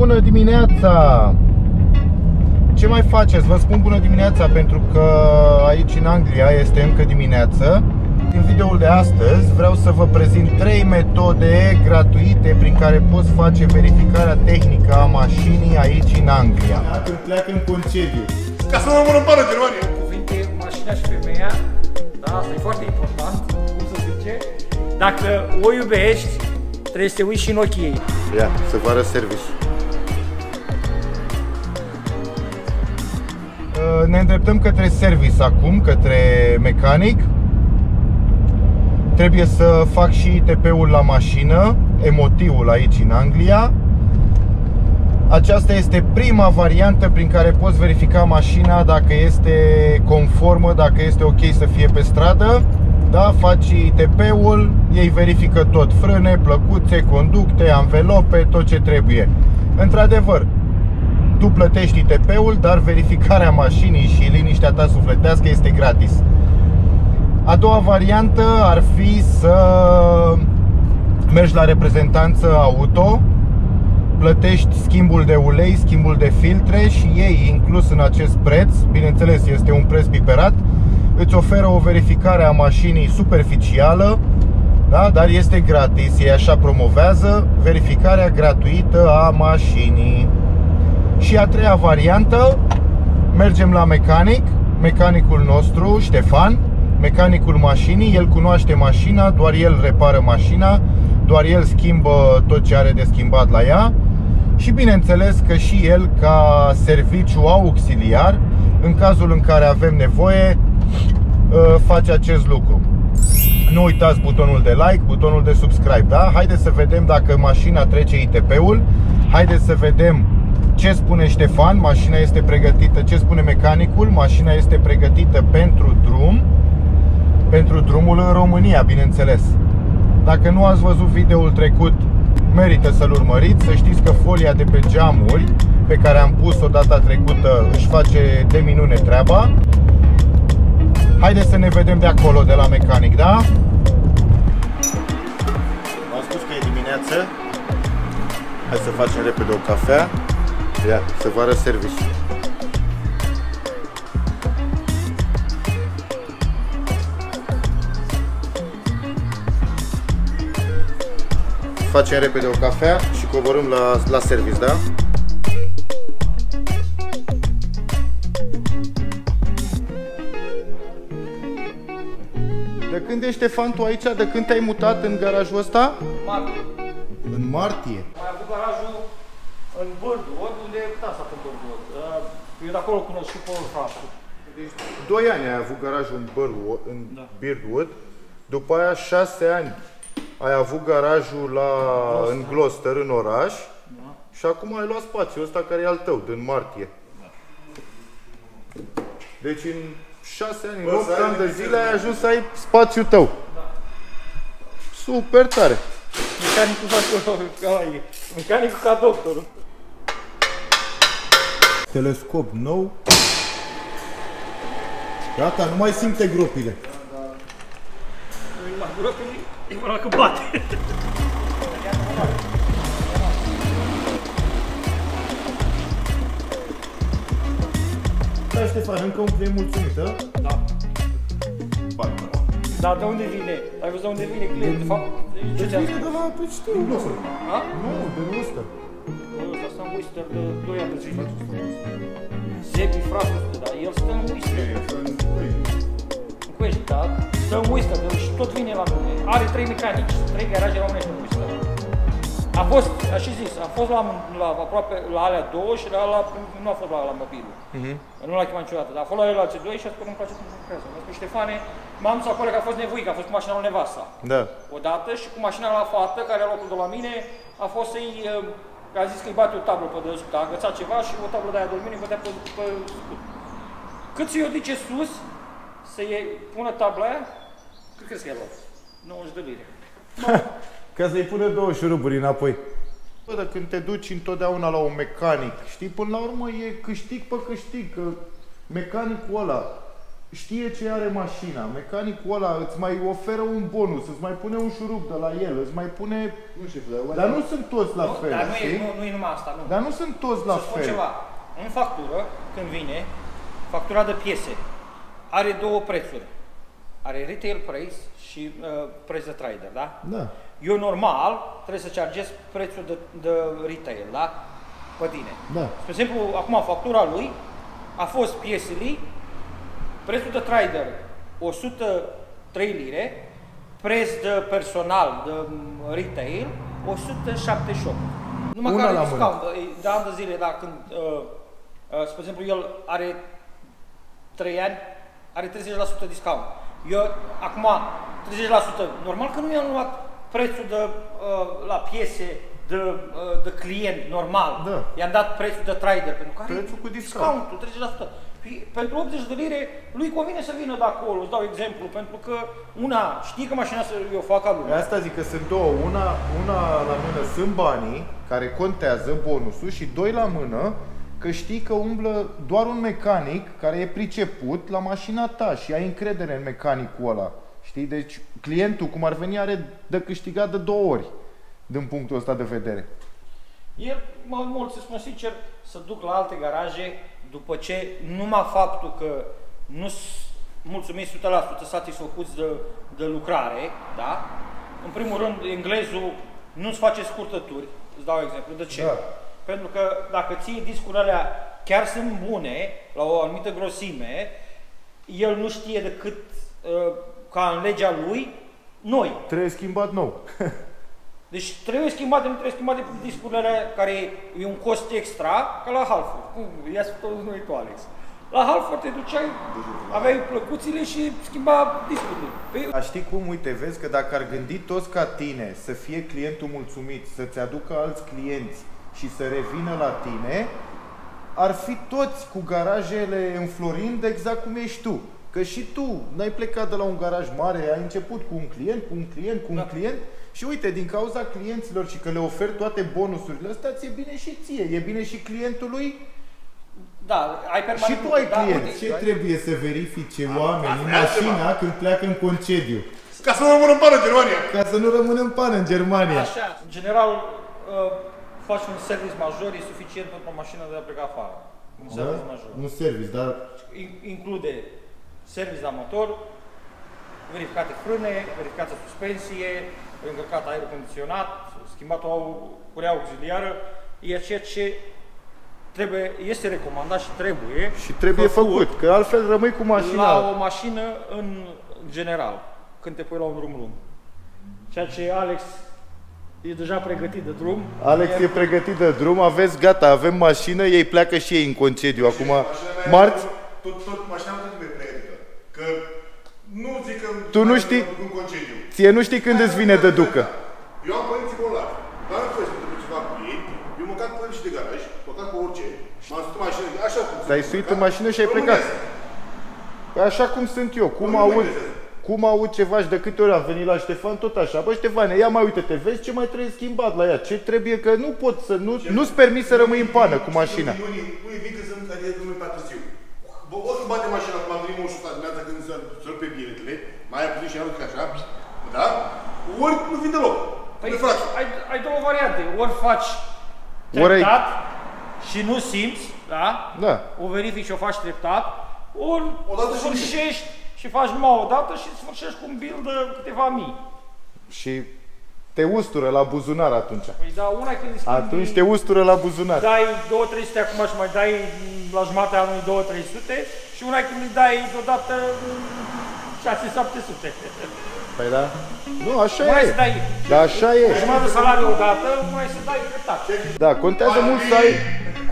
Bună dimineața! Ce mai faceți? Vă spun bună dimineața pentru că aici în Anglia este încă dimineață. În videoul de astăzi vreau să vă prezint trei metode gratuite prin care poți face verificarea tehnică a mașinii aici în Anglia. Când pleacă în concediu. Ca să nu rămână în bană Germania. Cuvinte, mașina și femeia, da, asta e foarte important, cum să zice. Dacă o iubești, trebuie să te uiți și în ochii ei. Ia, să vă arăt serviciu. Ne îndreptăm către service acum, către mecanic. Trebuie să fac și ITP-ul la mașină, emotivul aici în Anglia. Aceasta este prima variantă prin care poți verifica mașina dacă este conformă, dacă este ok să fie pe stradă. Da, faci ITP-ul, ei verifică tot, frâne, plăcuțe, conducte, anvelope, tot ce trebuie. Într-adevăr, tu plătești ITP-ul, dar verificarea mașinii și liniștea ta sufletească este gratis. A doua variantă ar fi să mergi la reprezentanță auto, plătești schimbul de ulei, schimbul de filtre și ei, inclus în acest preț, bineînțeles este un preț piperat, îți oferă o verificare a mașinii superficială, da? dar este gratis, ei așa promovează verificarea gratuită a mașinii. Și a treia variantă, mergem la mecanic, mecanicul nostru, Ștefan, mecanicul mașinii, el cunoaște mașina, doar el repară mașina, doar el schimbă tot ce are de schimbat la ea și bineînțeles că și el ca serviciu auxiliar, în cazul în care avem nevoie, uh, face acest lucru. Nu uitați butonul de like, butonul de subscribe, da? Haideți să vedem dacă mașina trece ITP-ul, haideți să vedem ce spune Ștefan, mașina este pregătită, ce spune mecanicul, mașina este pregătită pentru drum, pentru drumul în România, bineînțeles. Dacă nu ați văzut videoul trecut, merită să-l urmăriți, să știți că folia de pe geamuri pe care am pus-o data trecută își face de minune treaba. Haideți să ne vedem de acolo, de la mecanic, da? V-am spus că e dimineață. Hai să facem repede o cafea. Ia, să vă arăt serviciu. Facem repede o cafea și coborâm la, la service, da? De când ești Ștefan tu aici? De când te-ai mutat în garajul ăsta? Martie. În martie. Mai avut garajul în Birdwood, unde e casa pe Birdwood. Uh, Eu de acolo cunosc și pe frasul. Deci, 2 ani ai avut garajul în, Birdwood, în Da. Beardwood, după aia 6 ani ai avut garajul la, Gloucester. în Gloucester, în oraș, Da. și acum ai luat spațiul ăsta care e al tău, din martie. Deci în 6 ani, în 8 ani de zile ai ajuns să ai spațiul tău. Super tare! Mecanicul face ca e. Mecanicul ca doctorul. Telescop nou. Gata, nu mai simte gropile. La gură că e ăla că bate. Da, Ștefan, încă un client mulțumită. Da. Dar de unde vine? Ai văzut de unde vine client? De fapt, ce ți-am Vine spus? de la, pe știu, nu știu. Ha? Nu, de la ăsta. Ăsta stă în Worcester de 2 ani de zile. Zebi, frate, dar el stă în Worcester. În Cuești, da? Stă în Worcester de- și tot vine la mine. Are trei mecanici, trei garaje românești în Worcester. A fost, a și zis, a fost la, la aproape la alea două și la, la nu a fost la, la mobilul. Nu l-a chemat niciodată, dar a fost la el la C2 și a spus că nu-mi place cum lucrează. Mi-a spus Ștefane, m-am dus acolo că a fost nevoit, că a fost cu mașina lui nevasta. Da. odată și cu mașina la fată, care a locul de la mine, a fost să-i, uh, a zis că îi bate o tablă pe deasupra, a agățat ceva și o tablă de aia de aluminiu bătea pe, pe scut. Cât să-i o duce sus, să iei, pună tabla aia, cât crezi că e luat? 90 de lire. Ca să-i pună două șuruburi înapoi. Bă, dar când te duci întotdeauna la un mecanic, știi, până la urmă e câștig pe câștig, că mecanicul ăla știe ce are mașina. Mecanicul ăla îți mai oferă un bonus, îți mai pune un șurub de la el, îți mai pune... Nu știu, dar, Dar nu sunt toți la Nu, fel, dar nu e, știi? nu, nu e numai asta, nu. Dar nu sunt toți la Să spun fel. ceva. În factură, când vine, factura de piese, are două prețuri. Are retail price și uh, preț de trader, da? Da. Eu normal trebuie să chargez prețul de, de retail, da? Pe tine. Da. Spre exemplu, acum factura lui a fost piesele, prețul de trader 103 lire, preț de personal de mm, retail 178. Numai Una care la discount, e de ani de zile, da, când, uh, uh, spre exemplu, el are 3 ani, are 30% discount. Eu, acum, 30%, normal că nu mi-am luat prețul de, uh, la piese de, uh, de client normal. Da. I-am dat prețul de trader, pentru că are Prețul cu discount. discountul, 30%. Păi, pentru 80 de lire, lui convine să vină de acolo, îți dau exemplu, pentru că una, știi că mașina să eu fac ca lumea. Asta zic că sunt două. Una, una la mână sunt banii care contează, bonusul, și doi la mână că știi că umblă doar un mecanic care e priceput la mașina ta și ai încredere în mecanicul ăla. Știi? Deci clientul, cum ar veni, are de câștigat de două ori din punctul ăsta de vedere. El, mă, mult, să spun sincer, să duc la alte garaje după ce numai faptul că nu sunt mulțumiți 100% satisfăcuți de, de lucrare, da? În primul rând, englezul nu-ți face scurtături, îți dau exemplu. De ce? Da. Pentru că dacă ții discurile alea chiar sunt bune, la o anumită grosime, el nu știe decât uh, ca în legea lui, noi. Trebuie schimbat nou. Deci trebuie schimbate, nu trebuie schimbate discurile alea care e un cost extra, ca la Halford. Cum i-a spus tot noi tu, Alex. La Halford te duceai, aveai plăcuțile și schimba discurile. Păi, A știi cum? Uite, vezi că dacă ar gândi toți ca tine să fie clientul mulțumit, să-ți aducă alți clienți și să revină la tine, ar fi toți cu garajele înflorind exact cum ești tu. Că și tu n-ai plecat de la un garaj mare, ai început cu un client, cu un client, cu un Da. client și uite, din cauza clienților și că le oferi toate bonusurile astea, ți-e bine și ție, e bine și clientului da, ai permanent. și tu ai da, client. uite, Ce trebuie să verifice oamenii asta e mașina când pleacă în concediu? Ca să nu rămână în pană în Germania. Ca să nu rămână în pană în Germania. Așa, în general, uh, faci un service major, e suficient pentru o mașină de a pleca afară. Un service major. Un service, dar In- include service la motor, verificate frâne, verificată suspensie, încărcat aer condiționat, schimbat o curea auxiliară, e ceea ce trebuie, este recomandat și trebuie și trebuie făcut, că altfel rămâi cu mașina. la o mașină în general, când te pui la un drum lung. Ceea ce Alex e deja pregătit de drum. Alex e pregătit de drum, aveți gata, avem mașină, ei pleacă și ei în concediu acum. Mașina mea, Marți, Tot, tot mașina mea trebuie pregătită. Că nu zic că... Tu nu știi? Un concediu. Ție nu știi când îți vine de ducă. Eu am părinții bolnavi. Dar nu trebuie să mă duc ceva cu ei. Eu măcar până și de garaj, măcar cu orice. M-am suit în mașină, așa cum Te-ai sunt suit plecat, în mașină și ai plecat. românesc. Păi Așa cum sunt eu, cum Nu mă aud, interesează. cum aud ceva și de câte ori am venit la Ștefan, tot așa. Bă, Ștefane, ia mai uite-te, vezi ce mai trebuie schimbat la ea, ce trebuie, că nu pot să, nu, nu-ți permis să rămâi în pană cu mașina. Nu, nu, nu, vin că sunt adică nu prea târziu. Bă, ori bate mașina cum am venit mă ușor dimineața când să să rupe biletele, mai ai puțin și arunc așa, da? Ori nu vin deloc. Păi, Păi, frate, ai, ai două variante. Ori faci Ori ai- treptat și nu simți, da? Da. O verifici și o faci treptat, ori Odată și sfârșești și faci numai o dată și sfârșești cu un bill de câteva mii. Și te ustură la buzunar atunci. Păi da, una când îți schimbi, Atunci te ustură la buzunar. dai 2-300 acum și mai dai mm, la jumătatea anului 2-300 și una când îi dai deodată mm, 6-700. Păi da. Nu, așa Mai e. să dai Da, așa e. jumătate de salariu odată, mai să dai treptat. Da, contează mult să ai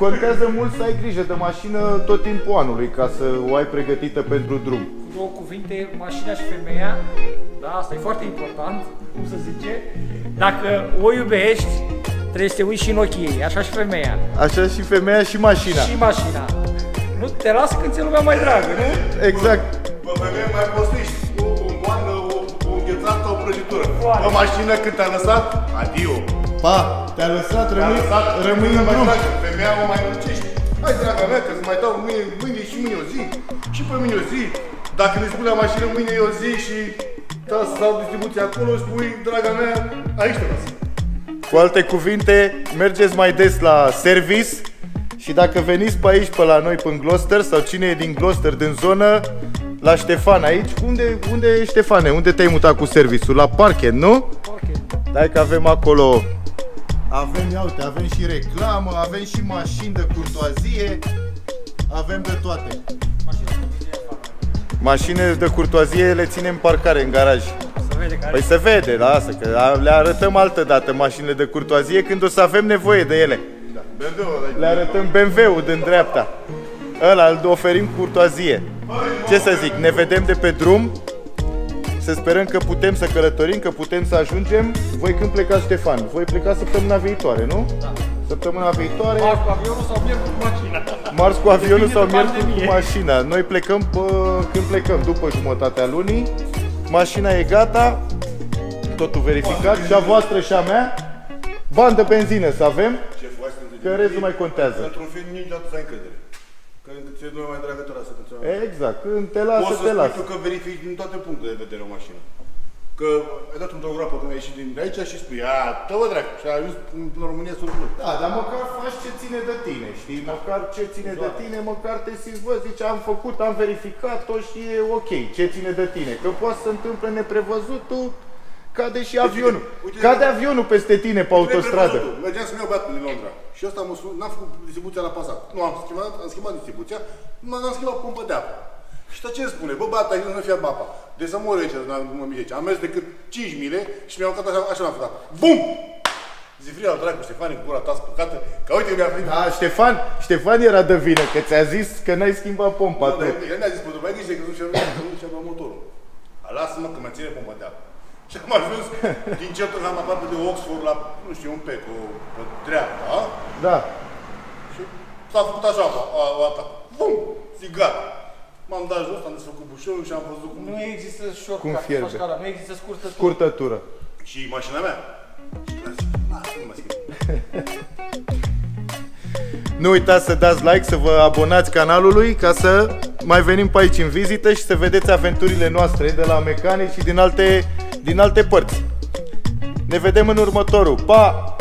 contează mult să ai grijă de mașină tot timpul anului ca să o ai pregătită pentru drum. două cuvinte, mașina și femeia, da, asta e foarte important, cum să zice. Dacă o iubești, trebuie să te uiți și în ochii ei, așa și femeia. Așa și femeia și mașina. Și mașina. Nu te las când ți lumea mai dragă, nu? Exact. Bă, femeie, mai postești prăjitură. Foarte. Bă, mașină când te-a lăsat, adio. Pa, te-a lăsat, Te-a rămâi, lăsat, rămâi în mai drum. dragă. Femeia o mai muncești. Hai, draga mea, că îți mai dau mâine, mâine și mâine o zi. Și pe mâine o zi. Dacă ne spui la mașină mâine e o zi și da, să dau distribuția acolo, spui, draga mea, aici te las. Cu alte cuvinte, mergeți mai des la service și dacă veniți pe aici, pe la noi, pe în Gloucester, sau cine e din Gloucester, din zonă, la Ștefan aici, unde, unde e Ștefane? Unde te-ai mutat cu serviciul? La parchet, nu? Parchet. Dai că avem acolo avem, ia uite, avem și reclamă, avem și mașini de curtoazie, avem de toate. Mașinile de curtoazie le ținem în parcare în garaj. Să vede care Păi se vede, lasă, că le arătăm altă dată mașinile de curtoazie când o să avem nevoie de ele. Da, BMW-ul ăla e- Le arătăm BMW-ul din dreapta. Ăla îl oferim curtoazie. Ce să zic, ne vedem de pe drum. Să sperăm că putem să călătorim, că putem să ajungem. Voi când plecați, Ștefan? Voi pleca săptămâna viitoare, nu? Da. Săptămâna viitoare, Mars cu avionul sau merg cu mașina. mars cu avionul Depinde sau de miercuri pandemie. cu mașina. Noi plecăm pă, când plecăm, după jumătatea lunii. Mașina e gata, totul verificat, și a voastră și a mea. Bani de benzină să avem, Șeful, hai să ne că restul mai contează. Într-un film niciodată să ai încredere. Că ți e mai dragă te lasă. că ți-o- Exact, când te lasă, Poți să te spui lasă. tu că verifici din toate punctele de vedere o mașină. Că ai dat într-o groapă când ai ieșit din aici și spui, a, tă vă dracu, și ai ajuns în România surprins. Da, dar măcar faci ce ține de tine, știi? Măcar ce ține de tine, măcar te simți, bă, zici, am făcut, am verificat-o și e ok, ce ține de tine. Că poate să întâmple neprevăzutul, cade și avionul. uite- Cade avionul peste tine pe autostradă. Neprevăzutul. Mergeam să-mi iau băiatul din Londra. Și ăsta am spus, n-am făcut distribuția la pasat. Nu, am schimbat, am schimbat distribuția, nu am schimbat pompă de apă. Și tot ce îmi spune, bă, băiat, ai nu fie apa. De să mor aici, în 2010. Am mers decât 5 mile și mi-am cătat așa, așa m-am făcut. Bum! Zifria al dracu, Ștefane, cu gura ta spăcată, că uite, mi-a venit. Da, Ștefan, Ștefan era de vină, că ți-a zis că n-ai schimbat pompa Da, tu. dar El mi-a zis, bă, mai grijă că nu și-a că nu și-a motorul. A, lasă-mă că mă ține pompa de apă. Și am ajuns din Cheltenham aproape de Oxford la, nu știu, un pec, o, pe dreapta, da? Da. Și s-a făcut așa, a, a, a, a, bum, zigat. M-am dat jos, am desfăcut bușorul și am văzut cum... Nu există shortcut. Cum fierbe. faci cara, Nu există scurtă. Scurtătură. Și mașina mea. Și am zis, lasă, nu mă schimb. Nu uitați să dați like, să vă abonați canalului ca să mai venim pe aici în vizită și să vedeți aventurile noastre de la mecanici și din alte, din alte părți. Ne vedem în următorul. Pa!